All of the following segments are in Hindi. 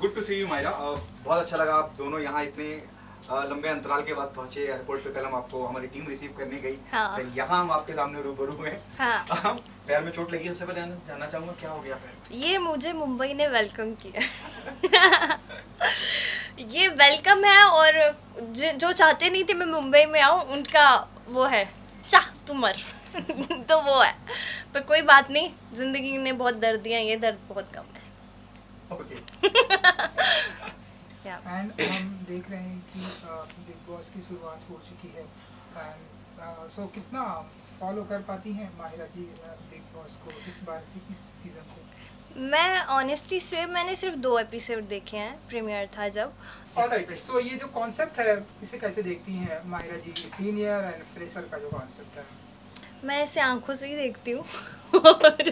Good to see you Myra. बहुत अच्छा लगा आप दोनों यहाँ इतने uh, लंबे अंतराल के बाद पहुँचे एयरपोर्ट पे। कल हम आपको हमारी टीम रिसीव करने गई। हाँ। Then यहाँ हम आपके सामने रूबरू हुए। हाँ। पैर में चोट लगी सबसे पहले जानना- चाहूँगा क्या हो गया पैर ये मुझे मुंबई ने वेलकम किया। ये वेलकम है और जो चाहते नहीं थे मैं मुंबई में आऊँ उनका वो है चाह तू मर। तो वो है। पर कोई बात नहीं ज़िंदगी ने बहुत दर्द दिया ये दर्द बहुत कम है। Okay. एंड हम देख रहे हैं कि बिग बॉस की शुरुआत हो चुकी है। एंड सो कितना फॉलो कर पाती हैं माहिरा जी बिग बॉस को इस बार से इस सीज़न को? मैं ऑनेस्टली से मैंने सिर्फ़ दो एपिसोड देखे हैं प्रीमियर था जब। ऑलराइट तो ये जो कॉन्सेप्ट है इसे कैसे देखती हैं Mahira ji senior and fresher का जो कॉन्सेप्ट है? मैं इसे आँखों से ही देखती हूँ। और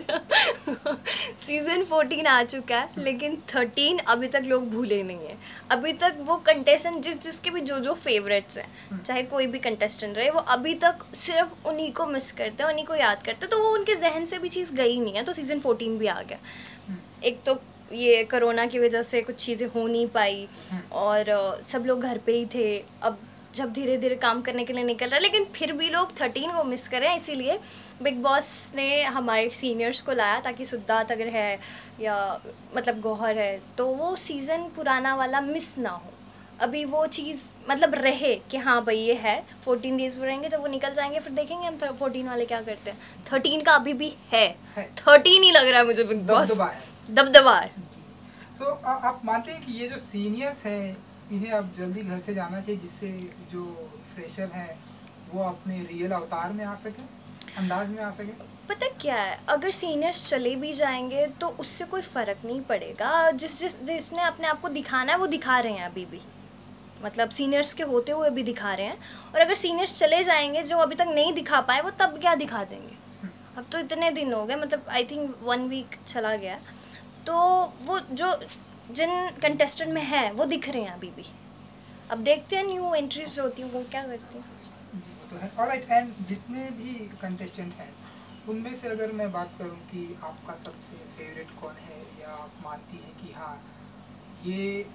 सीज़न 14 आ चुका है लेकिन 13 अभी तक लोग भूले नहीं हैं। अभी तक वो कंटेस्टेंट जिस जिसके भी जो जो फेवरेट्स हैं चाहे कोई भी कंटेस्टेंट रहे वो अभी तक सिर्फ़ उन्हीं को मिस करते हैं उन्हीं को याद करते हैं। तो वो उनके जहन से भी चीज़ गई नहीं है तो सीज़न 14 भी आ गया। एक तो ये कोरोना की वजह से कुछ चीज़ें हो नहीं पाई और सब लोग घर पे ही थे। अब जब धीरे धीरे काम करने के लिए निकल रहा है लेकिन फिर भी लोग थर्टीन को मिस करें इसीलिए बिग बॉस ने हमारे सीनियर्स को लाया ताकि सिद्धार्थ अगर है या मतलब गौहर है तो वो सीज़न पुराना वाला मिस ना हो। अभी वो चीज़ मतलब रहे कि हाँ भाई ये है फोर्टीन डेज़ वो रहेंगे जब वो निकल जाएँगे फिर देखेंगे हम फोर्टीन वाले क्या करते हैं। थर्टीन का अभी भी है। थर्टीन ही लग रहा है मुझे बिग बॉस दबदबा है। सो आप मानते हैं कि ये जो सीनियर्स हैं इन्हें अब जल्दी घर से जाना चाहिए जिससे जो फ्रेशर हैं, वो अपने रियल अवतार में आ सके, अंदाज में आ सके। पता क्या है? अगर सीनियर्स चले भी जाएँगे तो उससे कोई फ़र्क नहीं पड़ेगा। जिस जिस, जिसने अपने आप को दिखाना है, वो दिखा रहे हैं अभी भी। मतलब सीनियर्स के होते हुए भी दिखा रहे हैं। और अगर सीनियर्स चले जाएँगे, जो अभी तक नहीं दिखा पाए, वो तब क्या दिखा देंगे? अब तो इतने दिन हो गए मतलब आई थिंक वन वीक चला गया। तो वो जो जिन कंटेस्टेंट में है, वो दिख रहे हैं अभी भी। अब देखते हैं न्यू एंट्रीज जो होती हैं, वो क्या करती हैं। तो ऑलराइट एंड जितने भी कंटेस्टेंट हैं, उनमें से अगर मैं बात करूँ कि आपका सबसे फेवरेट कौन है, या आप मानती हैं कि हाँ ये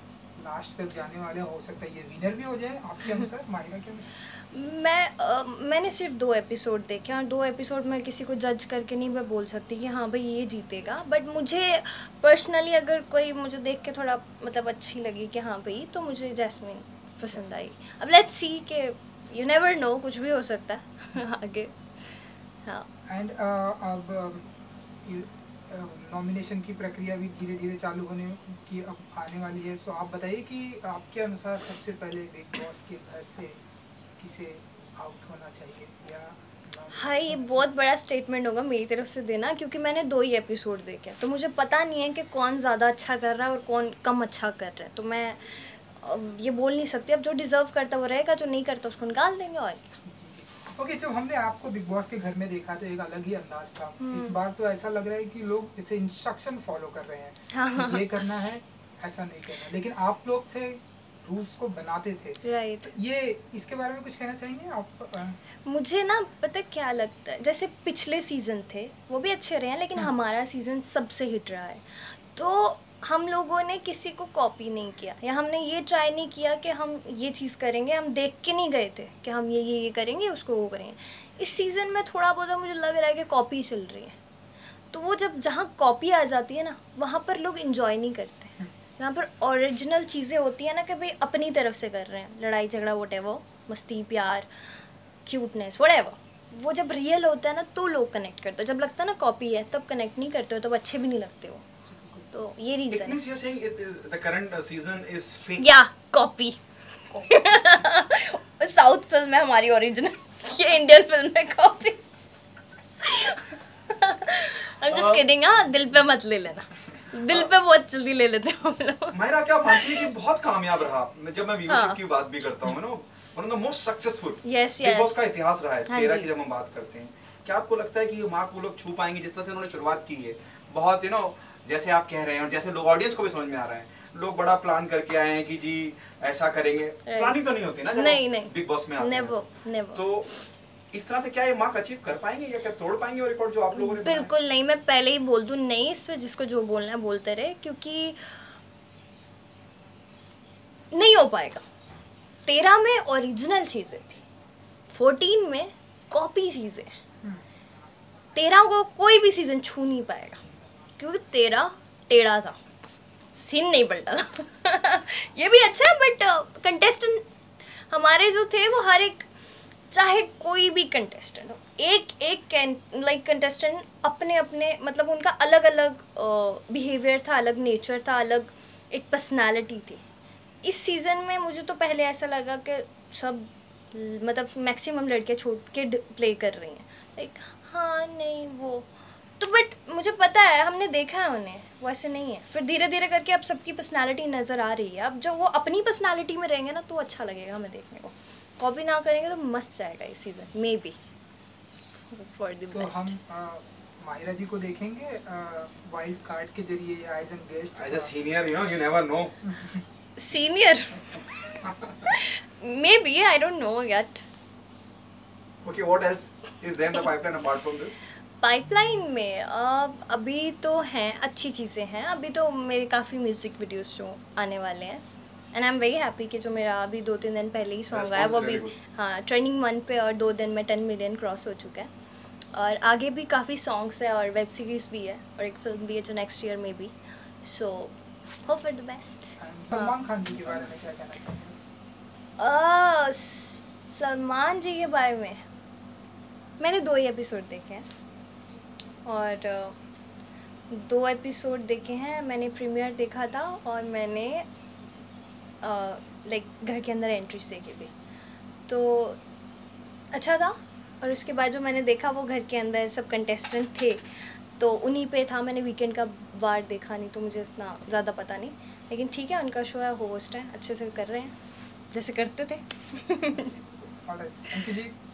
लास्ट तक जाने वाले हो सकता है ये विनर भी हो जाए। आपके अनुसार माहिरा के अनुसार? मैं अ, मैंने सिर्फ़ दो एपिसोड देखे और दो एपिसोड में किसी को जज करके नहीं मैं बोल सकती कि हाँ भाई ये जीतेगा। बट मुझे पर्सनली अगर कोई मुझे देख के थोड़ा मतलब अच्छी लगी कि हाँ भाई तो मुझे जैस्मिन पसंद आई। अब लेट्स सी के यू नेवर नो कुछ भी हो सकता है आगे। हाँ। एंड अब नॉमिनेशन की प्रक्रिया भी धीरे धीरे चालू होने की अब आने वाली है। सो आप बताइए कि आपके अनुसार सबसे पहले बिग बॉस के घर से किसे आउट होना चाहिए या हाँ ये बहुत बड़ा स्टेटमेंट होगा मेरी तरफ़ से देना क्योंकि मैंने दो ही एपिसोड देखे तो मुझे पता नहीं है कि कौन ज़्यादा अच्छा कर रहा है और कौन कम अच्छा कर रहा है। तो मैं ये बोल नहीं सकती। अब जो डिज़र्व करता वो रहेगा जो नहीं करता उसको निकाल देंगे और। ओके जब हमने आपको बिग बॉस के घर में देखा तो एक अलग ही अंदाज था। हम्म। इस बार तो ऐसा लग रहा है कि लोग इसे इंस्ट्रक्शन फॉलो कर रहे हाँ, हैं। ये करना है ऐसा नहीं करना लेकिन आप लोग थे रूल्स को बनाते थे। Right right. ये इसके बारे में कुछ कहना चाहेंगे आप? अ, मुझे ना पता क्या लगता है? जैसे पिछले सीज़न थे वो भी अच्छे रहे हैं लेकिन हाँ। हमारा सीज़न सबसे हिट रहा है। तो हम लोगों ने किसी को कॉपी नहीं किया, या हमने ये ट्राई नहीं किया कि हम ये चीज़ करेंगे, हम देख के नहीं गए थे कि हम ये ये ये करेंगे, उसको वो करेंगे। इस सीज़न में थोड़ा बहुत मुझे लग रहा है कि कॉपी चल रही है। तो वो जब, जहाँ कॉपी आ जाती है ना, वहाँ पर लोग इन्जॉय नहीं करते। जहाँ पर ओरिजिनल चीज़ें होती हैं ना कि भाई अपनी तरफ़ से कर रहे हैं, लड़ाई, झगड़ा वट मस्ती, प्यार क्यूटनेस वट वो जब रियल होता है ना तो लोग कनेक्ट करते हैं। जब लगता है ना कॉपी है, तब कनेक्ट नहीं करते हो, तब अच्छे भी नहीं लगते हो। तो ये reason you're saying it, the current uh, season is fake. या कॉपी साउथ फ़िल्म है हमारी ओरिजिनल ये इंडियन फ़िल्म है copy I am just Uh, kidding हाँ दिल पे मत ले लेना। दिल पे बहुत जल्दी ले लेते हो हम लोग। मायरा क्या मानती है कि बहुत कामयाब रहा? मैं- जब मैं व्यूअरशिप हाँ। की बात भी करता हूँ no? One of the most successful Yes, Bigg Boss का इतिहास रहा है हाँ तेरह की जब हम बात करते हैं। क्या आपको लगता है कि ये मार्क वो लोग छू पाएँगे जिस तरह से उन्होंने शुरुआत की है? बहुत यू नो जैसे आप कह रहे हैं और जैसे लोग ऑडियंस को भी समझ में आ रहा है। लोग बड़ा प्लान करके आए हैं कि जी ऐसा करेंगे। प्लानिंग तो नहीं होती ना जब नहीं नहीं. बिग बॉस में आते हैं। नेवर नेवर तो इस तरह से क्या ये मार्क अचीव कर पाएँगे या क्या तोड़ पाएँगे वो रिकॉर्ड जो आप लोगों ने बिल्कुल नहीं मैं पहले ही बोल दूँ नहीं इस पे जिसको जो बोलना है बोलते रहे क्योंकि नहीं हो पाएगा। तेरह में ओरिजिनल चीज़ें थी फोर्टीन में कॉपी चीज़ें हम्म, तेरह को कोई भी सीज़न छू नहीं पाएगा। क्योंकि तेरह टेढ़ा था। सीन नहीं पलटा था। ये भी अच्छा है बट कंटेस्टेंट हमारे जो थे, वो हर एक, चाहे कोई भी कंटेस्टेंट हो, एक एक लाइक कंटेस्टेंट अपने अपने मतलब उनका अलग अलग बिहेवियर था, अलग नेचर था, अलग एक पर्सनालिटी थी। इस सीज़न में मुझे तो पहले ऐसा लगा कि सब मतलब मैक्सिमम लड़के छोट किड प्ले कर रही हैं। लाइक हाँ नहीं, वो मुझे पता है हमने देखा है उन्हें वो ऐसे नहीं है। फिर धीरे धीरे करके अब सबकी पर्सनालिटी नज़र आ रही है। अब जब वो अपनी पर्सनालिटी में रहेंगे ना तो अच्छा लगेगा हमें देखने को। कॉपी ना करेंगे तो मस्त जाएगा ये season may be for the best Mahira ji को देखेंगे वाइल्ड कार्ड के ज़रिए या as an guest as a senior you know you never know senior maybe I don't know yet okay what else is there in the pipeline apart from this pipeline में अब अभी तो हैं अच्छी चीज़ें हैं। अभी तो मेरे काफ़ी म्यूज़िक वीडियोस जो आने वाले हैं। And I am very happy कि जो मेरा अभी दो तीन दिन पहले ही सॉन्ग आया वो Response भी very good. हाँ ट्रेंडिंग वन पे और दो दिन में टेन मिलियन क्रॉस हो चुका है। और आगे भी काफ़ी सॉन्ग्स है और वेब सीरीज़ भी है और एक फ़िल्म भी है जो नेक्स्ट ईयर में भी so hope for the best Salman ji के बारे में मैंने दो ही एपिसोड देखे हैं। और दो एपिसोड देखे हैं। मैंने प्रीमियर देखा था और मैंने लाइक घर के अंदर एंट्रीज देखी थी। तो अच्छा था और उसके बाद जो मैंने देखा वो घर के अंदर सब कंटेस्टेंट थे तो उन्हीं पे था। मैंने वीकेंड का वार देखा नहीं तो मुझे इतना ज़्यादा पता नहीं। लेकिन ठीक है उनका शो है होस्ट है अच्छे से कर रहे हैं जैसे करते थे।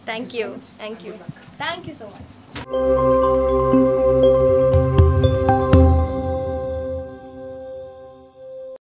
Thank you thank you. Thank you so much thank you